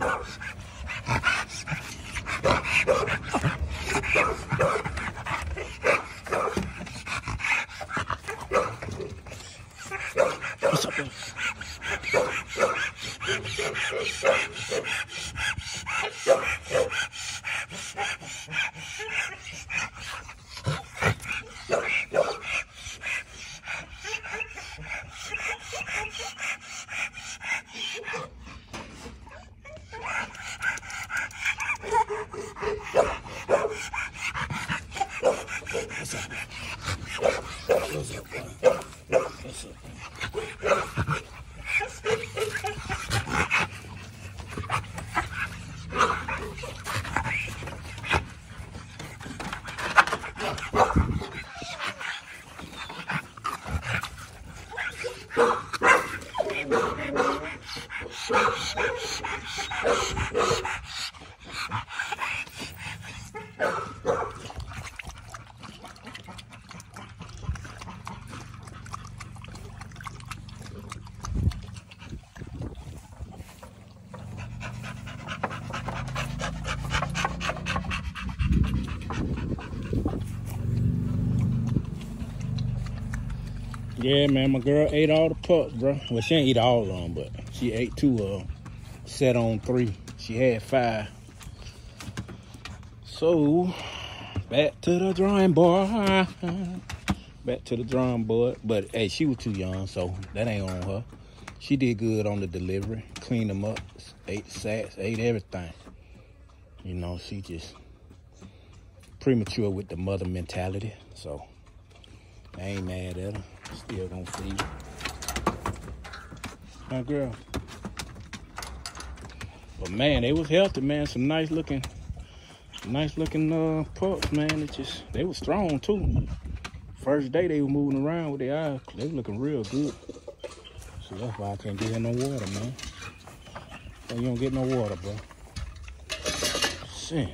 What's up, bro? Yeah, Shh, shh, shh, shh, shh, shh. Man, my girl ate all the pups, bro. Well, she didn't eat all of them, but she ate two of them. Set on three. She had five. So, back to the drawing board. Back to the drawing board. But, hey, she was too young, so that ain't on her. She did good on the delivery. Cleaned them up. Ate sacks. Ate everything. You know, she just premature with the mother mentality. So, I ain't mad at her. Still gonna feed. My girl. But man, they was healthy, man. Some nice looking, nice looking uh pups, man. It just they was strong too. First day they were moving around with their eyes. They were looking real good. So that's why I can't get in no water, man. So you don't get no water, bro. Shit.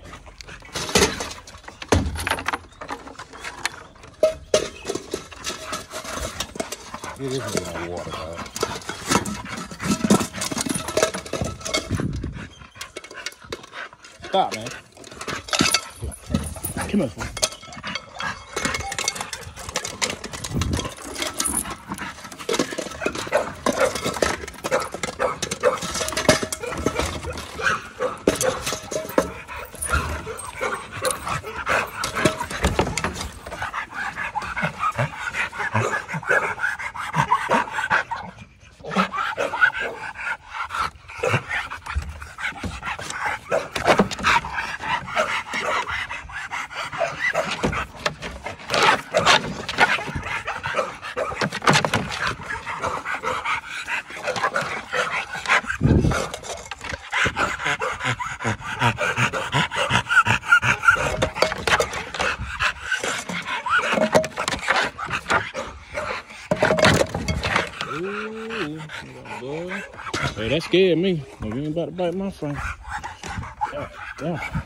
It is no water, dog. Stop, man. Come here, fool. Hey, that scared me. You ain't about to bite my friend. Yeah.